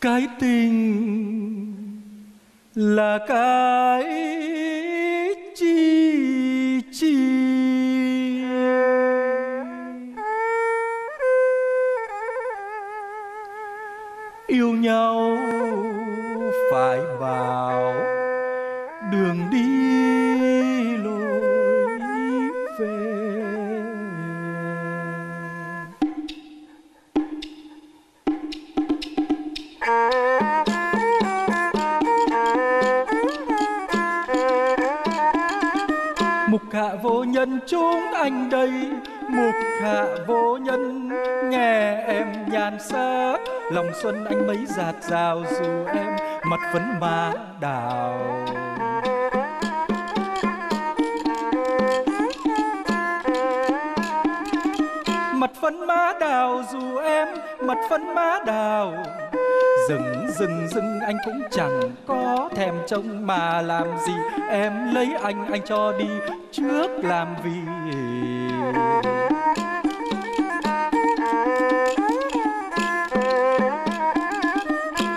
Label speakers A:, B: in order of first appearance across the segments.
A: cái tình là cái chi chi. Yêu nhau phải bảo đường đi. Mục hạ vô nhân chúng anh đây. Mục hạ vô nhân, nghe em nhàn xa lòng xuân anh mấy giạt rào dù em mặt phấn má đào. Mặt phấn má đào dù em, mặt phấn má đào. Dừng dừng dừng anh cũng chẳng có thèm trông mà làm gì. Em lấy anh anh cho đi, trước làm vì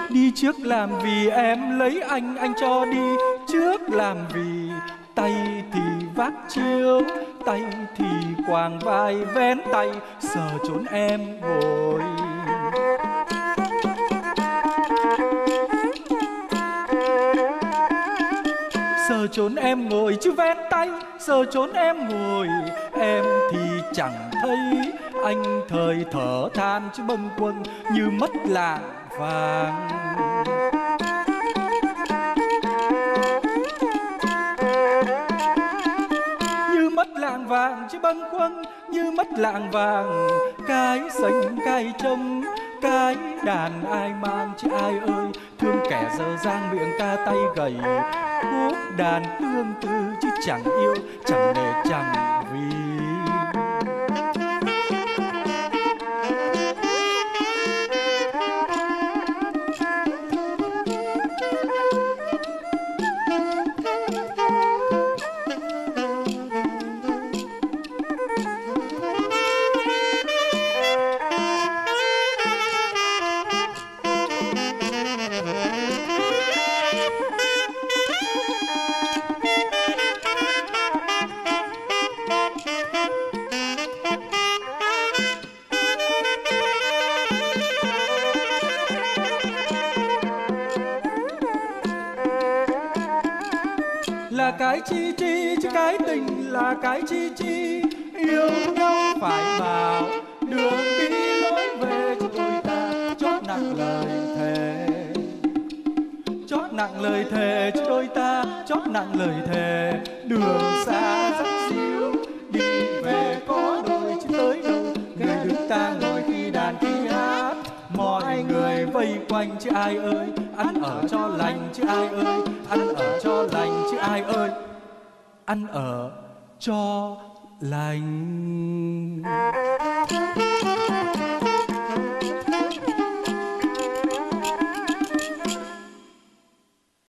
A: Đi trước làm vì em lấy anh anh cho đi, trước làm vì Tay thì vác chiếu, tay thì quàng vai vén tay, sờ trốn em ngồi. Sờ trốn em ngồi chứ ven tay sờ trốn em ngồi, em thì chẳng thấy anh thời thở than chứ bâng quâng như mất lạng vàng. Như mất lạng vàng chứ bâng quâng, như mất lạng vàng, cái xanh cái trông cái đàn ai mang chứ ai ơi. Thương kẻ dở dang miệng ca tay gầy. Khúc đàn hương tư chứ chẳng yêu, chẳng nề chẳng vì là cái chi chi, chứ cái tình là cái chi chi. Yêu nhau phải vào đường đi lối về cho đôi ta chót nặng lời thề. Chót nặng lời thề cho đôi ta, chót nặng lời thề. Đường xa rất xíu, đi về có đôi chứ tới đâu. Người đứng ta ngồi khi đàn khi hát, mọi người vây quanh chứ ai ơi? Ăn ở cho lành chứ ai ơi? Ăn ở cho ai ơi ăn ở cho lành.